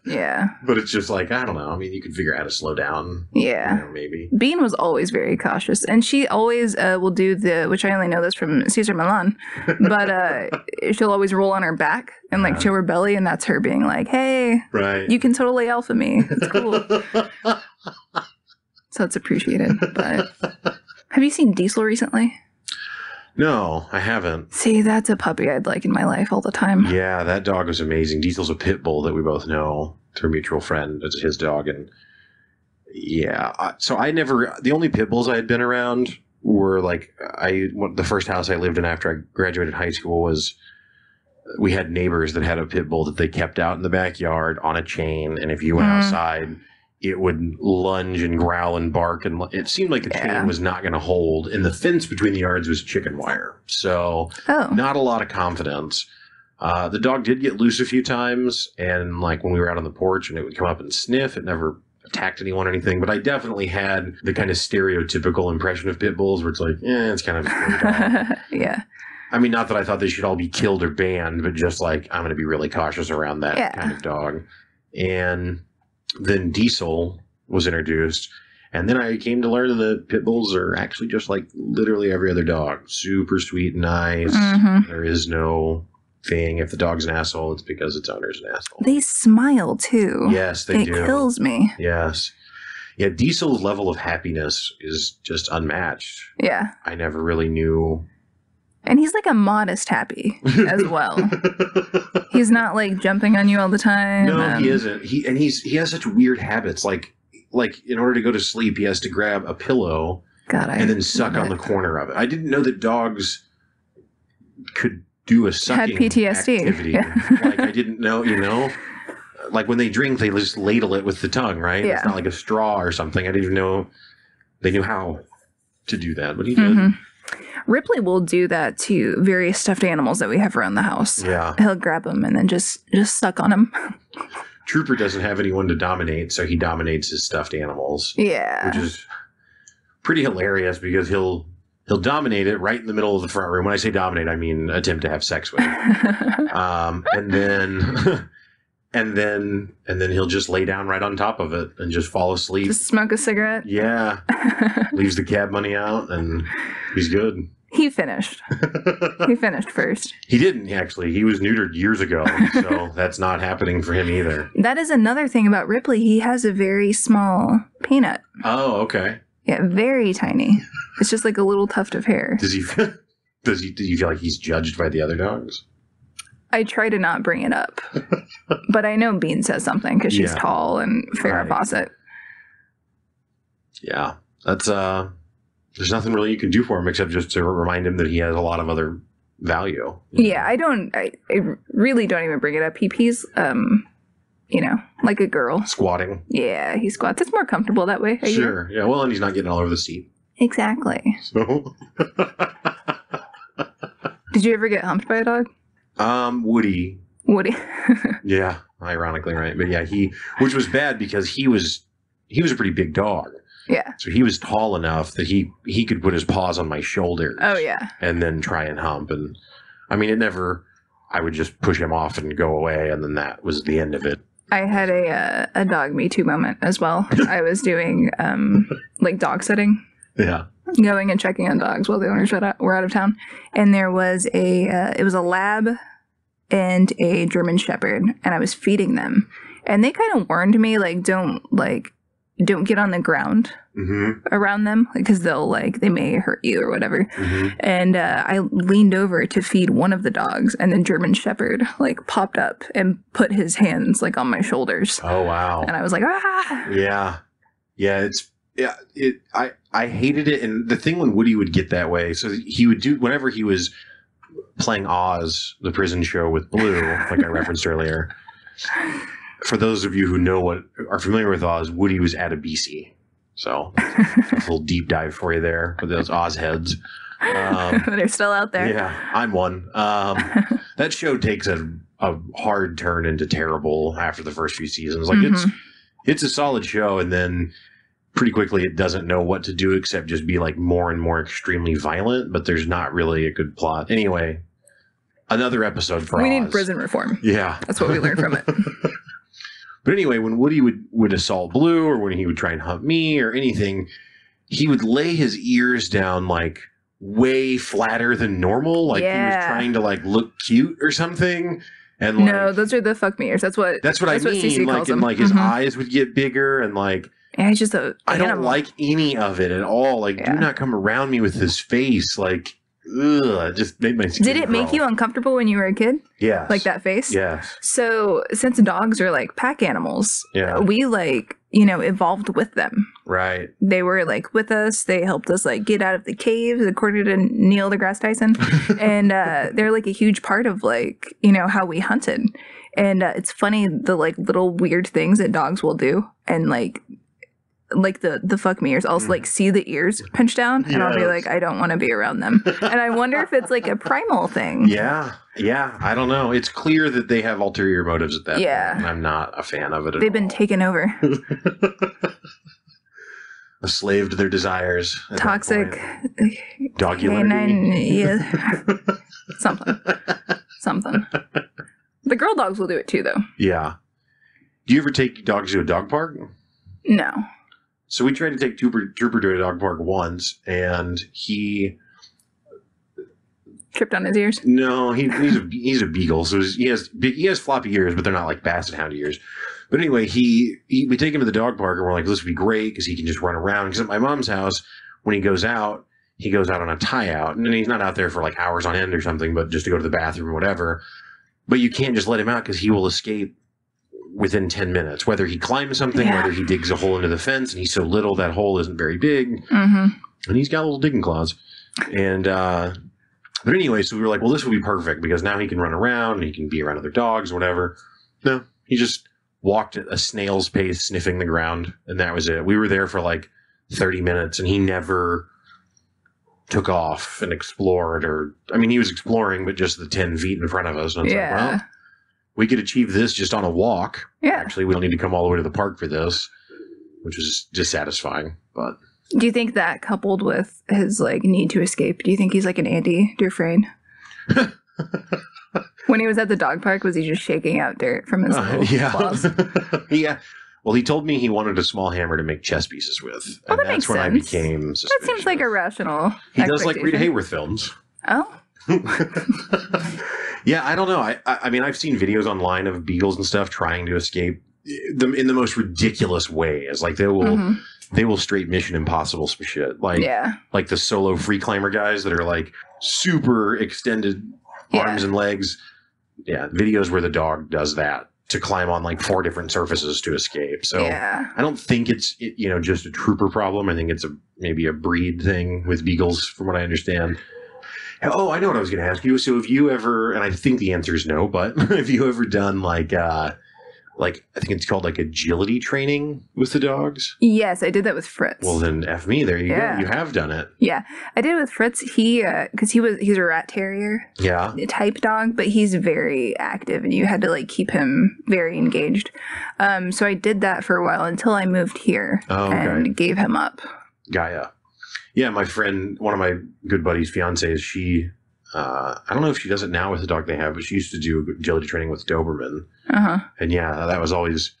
(laughs) yeah. but it's just like I don't know. I mean, you can figure out how to slow down. Yeah. you know, maybe. Bean was always very cautious, and she always uh, will do the, which I only know this from Cesar Millan, but uh, she'll always roll on her back and like Yeah. show her belly, and that's her being like, "Hey, right. you can totally alpha me. It's cool." so it's appreciated. But have you seen Diesel recently? No, I haven't. See, that's a puppy I'd like in my life all the time. Yeah, that dog was amazing. Diesel's a pit bull that we both know through a mutual friend. It's his dog, and yeah. So I never. The only pit bulls I had been around were like I. The first house I lived in after I graduated high school was. We had neighbors that had a pit bull that they kept out in the backyard on a chain, and if you went Mm. outside, it would lunge and growl and bark, and it seemed like the Yeah. chain was not going to hold, and the fence between the yards was chicken wire. So Oh, not a lot of confidence. Uh, the dog did get loose a few times, and like when we were out on the porch, and it would come up and sniff. It never attacked anyone or anything, but I definitely had the kind of stereotypical impression of pit bulls, where it's like, eh, it's kind of. A scary dog. (laughs) yeah. I mean, not that I thought they should all be killed or banned, but just like I'm going to be really cautious around that Yeah. kind of dog. And then Diesel was introduced. And then I came to learn that pit bulls are actually just like literally every other dog. Super sweet and nice. hmm There is no thing. If the dog's an asshole, it's because its owner's an asshole. They smile too. yes, they do. it kills me. Yes. Yeah, Diesel's level of happiness is just unmatched. Yeah. I never really knew. And he's like a modest happy as (laughs) well. he's not like jumping on you all the time. No, and- he isn't. He and he's he has such weird habits. Like like in order to go to sleep, he has to grab a pillow God, I and then suck on the corner of it. I didn't know that dogs could do a sucking Had PTSD. activity. Yeah. like I didn't know, you know. Like when they drink, they just ladle it with the tongue, right? Yeah. It's not like a straw or something. I didn't even know they knew how to do that, but he did. Mhm. Ripley will do that to various stuffed animals that we have around the house. Yeah. He'll grab them and then just just suck on them. (laughs) Trooper doesn't have anyone to dominate, so he dominates his stuffed animals. Yeah. which is pretty hilarious because he'll he'll dominate it right in the middle of the front room. When I say dominate, I mean attempt to have sex with. it. (laughs) Um, and then (laughs) and then and then he'll just lay down right on top of it and just fall asleep. just smoke a cigarette. yeah, (laughs) leaves the cab money out and he's good. he finished. (laughs) He finished first. he didn't actually. He was neutered years ago, so (laughs) that's not happening for him either. That is another thing about Ripley. He has a very small peanut. Oh, okay. Yeah, very tiny. It's just like a little tuft of hair. Does he? Does he? Do you feel like he's judged by the other dogs? I try to not bring it up, but I know Bean says something because she's Yeah. tall and Farrah Right. Fawcett. Yeah, that's uh. There's nothing really you can do for him except just to remind him that he has a lot of other value. Yeah, I don't. I, I really don't even bring it up. He pees, um, you know, like a girl. Squatting. Yeah, he squats. It's more comfortable that way. Sure. Yeah. Well, and he's not getting all over the seat. Exactly. So, (laughs) Did you ever get humped by a dog? Um, Woody. Woody. (laughs) Yeah, ironically, right? But yeah, he, which was bad because he was, he was a pretty big dog. yeah. So he was tall enough that he he could put his paws on my shoulders. Oh yeah. And then try and hump. And I mean, it never. I would just push him off and go away, and then that was the end of it. I had a uh, a dog me too moment as well. (laughs) I was doing um like dog sitting, Yeah. going and checking on dogs while the owners were out, were out of town, and there was a uh, it was a lab and a German Shepherd, and I was feeding them, and they kind of warned me like don't like don't get on the ground Mm-hmm. around them because they'll like they may hurt you or whatever. mm-hmm. And uh, I leaned over to feed one of the dogs, and the German Shepherd like popped up and put his hands like on my shoulders, Oh wow. and I was like ah. Yeah, yeah. It's yeah. It I I hated it, and the thing when Woody would get that way, so he would do whenever he was playing Oz, the prison show with Blue, like I referenced earlier. For those of you who know what are familiar with Oz, Woody was Adebisi. So a little deep dive for you there with those Oz heads. Um, (laughs) They're still out there. yeah, I'm one. Um, (laughs) that show takes a, a hard turn into terrible after the first few seasons. Like it's it's a solid show, and then pretty quickly it doesn't know what to do except just be like more and more extremely violent. But there's not really a good plot. Anyway, another episode for we Oz. need prison reform. Yeah, That's what we learned from it. (laughs) (laughs) but anyway, when Woody would would assault Blue, or when he would try and hunt me, or anything, he would lay his ears down like way flatter than normal, like he was trying to like look cute or something. And like, no, those are the fuck meers. That's what. that's what that's I what mean. CC like, calls and them. like his Mhm. eyes would get bigger, and like Yeah, he's just a. I don't like any of it at all. Like, Yeah. do not come around me with this face. Like, ugh, just made my skin. Did it make you uncomfortable when you were a kid? Yeah. Like that face? Yes. So, since dogs are like pack animals, Yeah. we like, you know, evolved with them. Right. They were like with us. They helped us like get out of the caves, according to Neil deGrasse Tyson. (laughs) and uh, they're like a huge part of like, you know, how we hunted. And uh, it's funny the like little weird things that dogs will do. And like, like the the fuck me ears. I'll Mhm. like see the ears pinched down, and I'll be like, I don't want to be around them. and I wonder if it's like a primal thing. (laughs) Yeah, yeah. I don't know. It's clear that they have ulterior motives at that. Yeah. point, I'm not a fan of it. At They've been all. taken over. (laughs) a slave to their desires. Toxic. Dogularity. Yeah, (laughs) something, something. The girl dogs will do it too, though. Yeah. Do you ever take dogs to a dog park? No. So we tried to take Trooper, Trooper to a dog park once, and he Tripped on his ears. no, he, he's a he's a beagle, so he has he has floppy ears, but they're not like basset hound ears. But anyway, he, he we take him to the dog park, and we're like, this would be great because he can just run around. Because at my mom's house, when he goes out, he goes out on a tie out, and he's not out there for like hours on end or something, but just to go to the bathroom or whatever. But you can't just let him out because he will escape within 10 minutes whether he climbs something Yeah. whether he digs a hole into the fence and he's so little that hole isn't very big hmm and he's got little digging claws. And uh, but anyway, so we were like, well, this would be perfect because now he can run around and he can be around other dogs or whatever. No, he just walked at a snail's pace, sniffing the ground, and that was it. We were there for like thirty minutes, and he never took off and explored or I mean he was exploring but just the 10 feet in front of us and it's like Yeah. well we could achieve this just on a walk Yeah. actually we don't need to come all the way to the park for this which was dissatisfying but Do you think that coupled with his like need to escape, do you think he's like an Andy Dufresne? (laughs) when he was at the dog park, was he just shaking out dirt from his Uh, yeah. (laughs) yeah. Well, he told me he wanted a small hammer to make chess pieces with. Oh, and that that's makes when I sense. became That seems like a rational. He does like Rita. Hayworth films. Oh, (laughs) yeah, I don't know. I, I mean, I've seen videos online of beagles and stuff trying to escape them in the most ridiculous ways. Like they will, mhm. they will straight Mission Impossible some shit. Like, yeah, like the solo free climber guys that are like super extended Yeah. arms and legs. Yeah, videos where the dog does that to climb on like four different surfaces to escape. So yeah. I don't think it's it- you know just a trooper problem. I think it's a maybe a breed thing with beagles, from what I understand. Oh, I know what I was going to ask you. So, have you ever? And I think the answer is no, but (laughs) have you ever done like uh like I think it's called like agility training with the dogs? Yes, I did that with Fritz. Well, then f me. There you Yeah. go. You have done it. Yeah, I did it with Fritz. He, because he was, he's a rat terrier Yeah. type dog, but he's very active, and you had to like keep him very engaged. Um, so I did that for a while until I moved here Oh, okay. and gave him up. Gaia. Yeah, my friend, one of my good buddies' fiancées, she, uh, I don't know if she does it now with the dog they have, but she used to do agility training with Doberman. Uh huh. And yeah, that was always,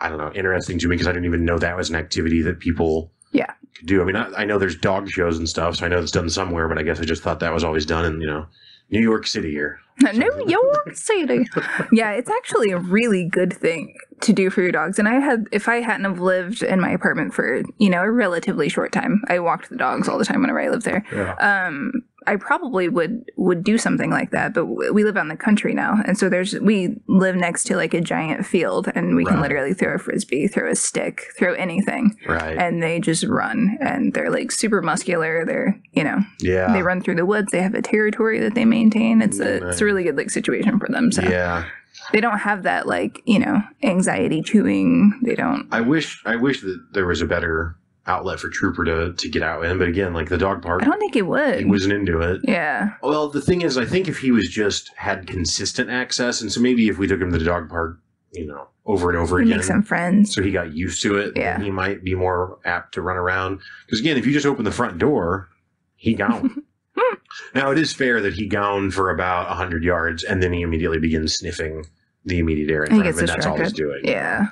I don't know, interesting to me because I didn't even know that was an activity that people Yeah. could do. I mean, I, I know there's dog shows and stuff, so I know it's done somewhere, but I guess I just thought that was always done in, you know, New York City or (laughs) New York City. yeah, it's actually a really good thing to do for your dogs. And I had, if I hadn't have lived in my apartment for, you know, a relatively short time, I walked the dogs all the time whenever I lived there. Yeah. Um, I probably would would do something like that, but we live on the country now, and so there's we live next to like a giant field, and we can literally throw a frisbee, throw a stick, throw anything, Right. and they just run, and they're like super muscular. They're you know yeah. they run through the woods. They have a territory that they maintain. It's a it's a really good like situation for them. So Yeah. they don't have that like you know anxiety chewing. They don't. I wish I wish that there was a better outlet for Trooper to, to get out in, but again, like the dog park, I don't think it would. he wasn't into it. yeah. Well, the thing is, I think if he was just had consistent access, and so maybe if we took him to the dog park, you know, over and over again, Make some friends. so he got used to it, Yeah. he might be more apt to run around. Because again, if you just open the front door, he gone. (laughs) now it is fair that he gone for about hundred yards, and then he immediately begins sniffing the immediate area in front of him, and that's all he's doing. Yeah.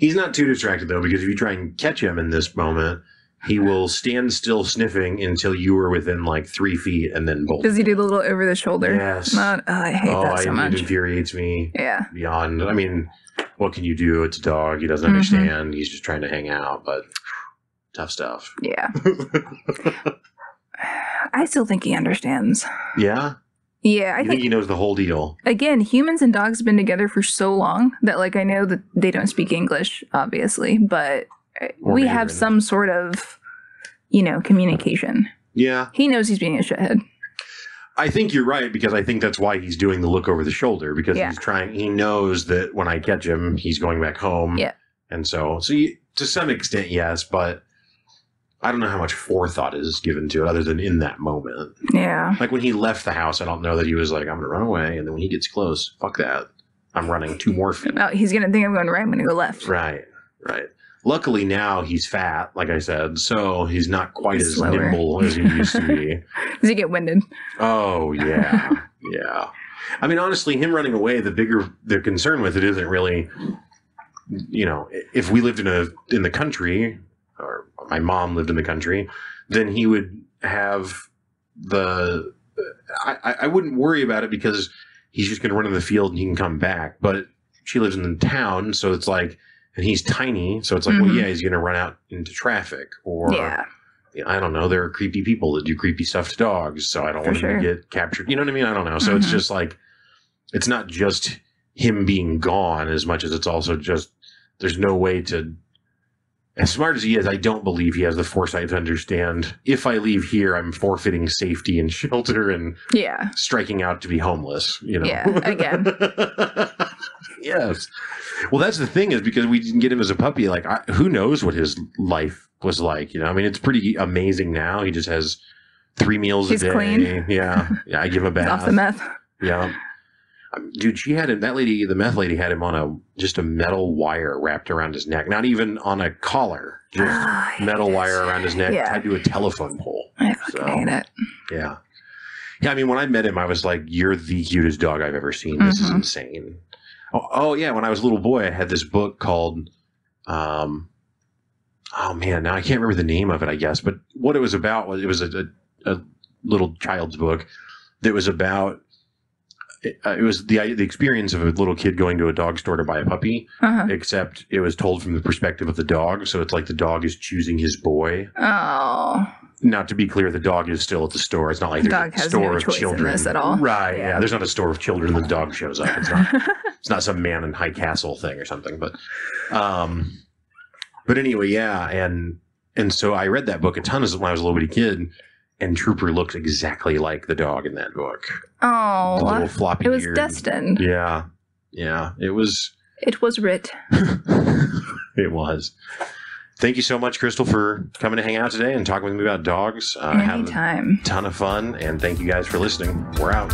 He's not too distracted though, because if you try and catch him in this moment, he will stand still sniffing until you are within like three feet, and then bolt. Does he do the little over the shoulder? Yes. Not, oh, I hate oh, that so I, much. it infuriates me Yeah. beyond. I mean, what can you do? It's a dog. He doesn't Mhm. understand. He's just trying to hang out, but tough stuff. Yeah. (laughs) I still think he understands. yeah, Yeah, I think think he knows the whole deal? again, humans and dogs have been together for so long that like I know that they don't speak English, obviously, but Or we have some sort of you know communication. Yeah, He knows he's being a shithead. I think you're right because I think that's why he's doing the look over the shoulder because Yeah. he's trying. He knows that when I catch him, he's going back home. Yeah. And so, so you, to some extent, yes, but I don't know how much forethought is given to it other than in that moment. Yeah. Like when he left the house, I don't know that he was like, I'm going to run away. And then when he gets close, fuck that. I'm running two more feet. Oh, he's gonna think I'm going right. I'm gonna go left. Right, right. Luckily now he's fat, like I said, so he's not quite He's as slower. nimble as he used to be. (laughs) Does he get winded? Oh yeah, (laughs) yeah. I mean, honestly, him running away, the bigger the concern with it isn't really, you know, if we lived in a in the country, my mom lived in the country, then he would have the. I, I- wouldn't worry about it because he's just going to run in the field and he can come back. But she lives in the town, so it's like, and he's tiny, so it's like, well, Mhm. yeah, he's going to run out into traffic or yeah. I don't know. There are creepy people that do creepy stuff to dogs, so I don't For want sure. him to get captured. You know what I mean? I don't know. So it's Mhm. just like it's not just him being gone as much as it's also just there's no way to. As smart as he is, I don't believe he has the foresight to understand. If I leave here, I'm forfeiting safety and (laughs) shelter and Yeah. striking out to be homeless. You know. Yeah, again. (laughs) yes. Well, that's the thing is because we didn't get him as a puppy. Like, I, who knows what his life was like? You know, I mean, it's pretty amazing now. He just has three meals He's a day. clean. Yeah, yeah. I give him a (laughs) He's bath. off the meth. Yeah. Um, Dude, she had him. That lady, the meth lady, had him on a just a metal wire wrapped around his neck. Not even on a collar. Just (gasps) hate metal wire around his neck, Yeah. tied to a telephone pole. I fucking So- hate it. Yeah. Yeah, I mean, when I met him, I was like, "You're the cutest dog I've ever seen. This is Mhm. insane." Oh, oh, yeah, when I was a little boy, I had this book called, um, oh man, now I can't remember the name of it. I guess, but what it was about was it was a, a, a little child's book that was about. It, uh, it was the the experience of a little kid going to a dog store to buy a puppy, Uh-huh. except it was told from the perspective of the dog. So it's like the dog is choosing his boy. Oh. Now, to be clear, the dog is still at the store. It's not like The there's dog a has store no of children this at all. Right? Yeah. Yeah. there's not a store of children. The dog shows up. It's not. (laughs) it's not some man in high castle thing or something. But, um, but anyway, yeah, and and so I read that book a ton as when I was a little bitty kid, and Trooper looks exactly like the dog in that book. Oh, The little floppy. It was eared- destined. Yeah, yeah, it was. It was writ. (laughs) it was. Thank you so much, Crystal, for coming to hang out today and talking with me about dogs. Uh, have a Anytime. ton of fun, and thank you guys for listening. We're out.